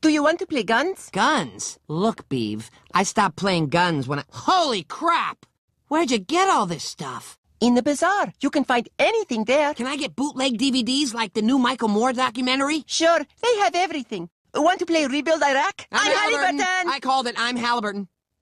Do you want to play guns? Guns? Look, Beeve, I stopped playing guns when I... Holy crap! Where'd you get all this stuff? In the bazaar. You can find anything there. Can I get bootleg DVDs like the new Michael Moore documentary? Sure, they have everything. Want to play Rebuild Iraq? I'm, Halliburton! I called it. I'm Halliburton.